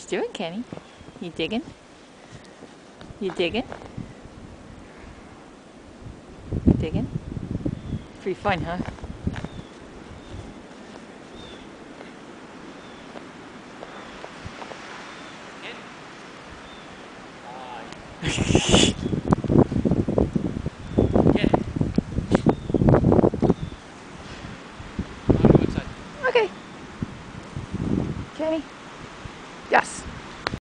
you doing, Kenny? You digging? You digging? You digging? Pretty fun, huh? okay. Kenny. Yes.